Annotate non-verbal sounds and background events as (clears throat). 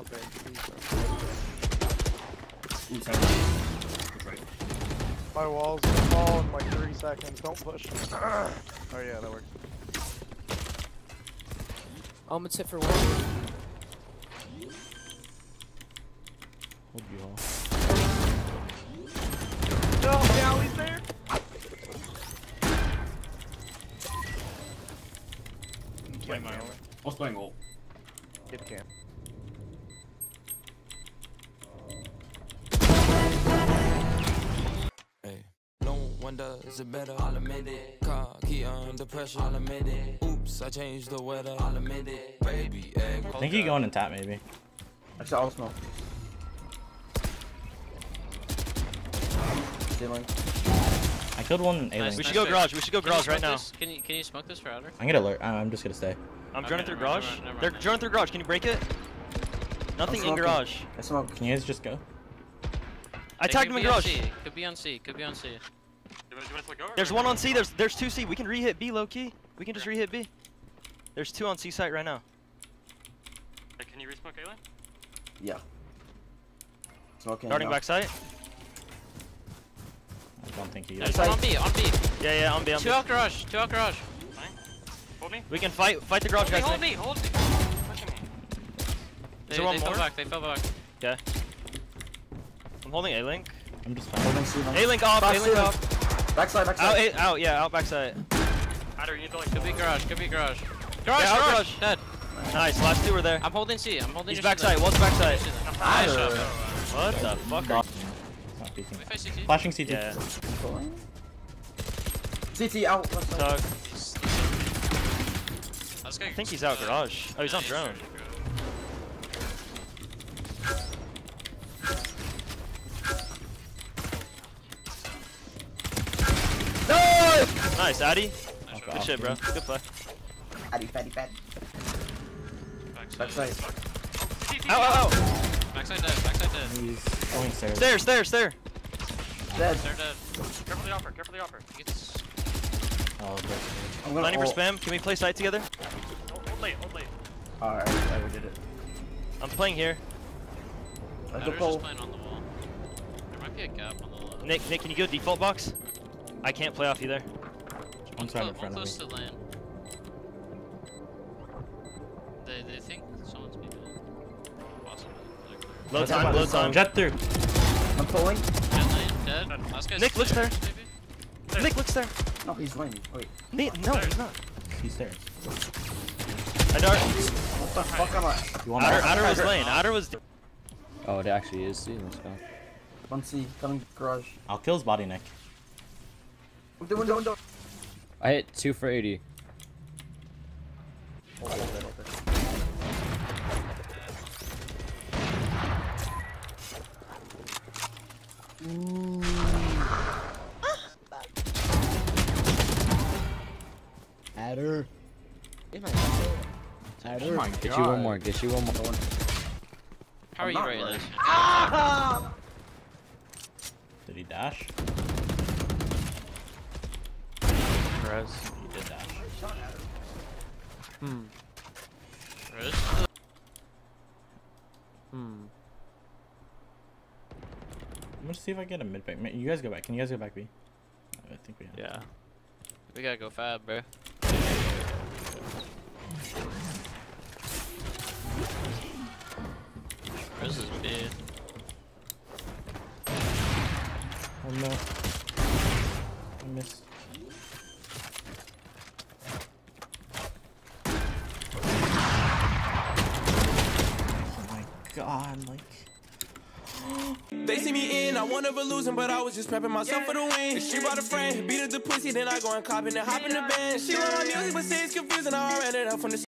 Not bad. Ooh, seven. Right. My walls will fall in like three seconds. Don't push. (clears throat) oh yeah, that works. I'm gonna tip for one. Hold you all. No, now he's there. Playing my own. I was playing ult. Kid camp. Does it better, I'll admit it. Car key under pressure, I'll admit it. Oops, I changed the weather, I'll admit it. Baby, egg. I think he going in tap maybe. Actually, I'll smoke. Ceiling. I killed one A Nice, link. We should nice go pick. garage. We should go Can garage right smoke now. this? Can you can you smoke this for outer? I'm gonna alert. I'm just gonna stay. I'm Okay, droning through never mind, garage. never mind, They're mind. droning through garage. Can you break it? Nothing in garage. I smoke. Can you guys just go? I They tagged him in be on garage. C, Could be on C. Could be on C. There's one on C. There's there's two C. We can re-hit B low key. We can just re-hit B. There's two on C site right now. Can you resmoke Alien? Yeah. Smoking. Starting no. back site. I don't think he There's is. one on B. On B. Yeah, yeah, I'm B. I'm B. Two out garage. Two out garage. Hold me. We can fight fight the garage Hold guys. hold me, hold me. Pushing me. They, there one they fell back. They fell back. Okay. I'm holding A link. I'm just Holding fine. ceiling. A link off. A link off. Backside, Out. backside. Out. Yeah, out back side. Adder, you need to like. Could be garage. Could be garage. Garage. Yeah, out garage. garage. Dead. Nice. Last two were there. I'm holding C. I'm holding He's backside, back shit there. One's back. Nice shot. What the fuck? Are It's not peeking. CT. Flashing CT. yeah. CT out. Left side. Tug. Let's I think he's out garage. Oh, he's on drone. Nice! Nice, Addy. Okay, Good shit, bro. Good play. Fatty, fatty, fatty. Backside. Out, out, out. Backside dead. Backside dead. He's going stairs. Stairs, stairs, stairs. Dead. They're dead. Careful the offer, careful the offer. It's Oh, okay. I'm gonna Planning for spam. Can we play site together? Hold, hold late, hold late. Alright, I already did it. I'm playing here. I Adder's go just playing on the wall. There might be a gap on the left. Nick, Nick, can you go default box? I can't play off either. One's Clo- right in front one of me. close to land. They they think someone's being possible. Low time, low time. Jet through. I'm pulling. Dead lane, dead. Nick, looks stairs, there. Nick looks there. No, he's lane. Wait. Nick, no, he's not. He's stairs. Adder, What the fuck am I? You want Adder, that? Adder was lane. Adder was. Oh, it actually is C. Let's go. One C. Coming garage. I'll kill his body, Nick. Window, window, window. I hit two for 80. Adder. Adder. Oh get you one more. Get you one more. How are you not rating right. this? Did he dash? Res. He did dash. Hmm. Riz? Hmm. I'm gonna see if I get a mid back. You guys go back. Can you guys go back B? I think we have. Yeah. We gotta go fab, bro. Riz is big. Oh no. I missed. Oh my god, like. They see me in, I want never losing, but I was just prepping myself for the win. She brought a friend, beat up the pussy, then I go and cop in and hop in the band. She want my music, but say it's confusing. I ran it up from the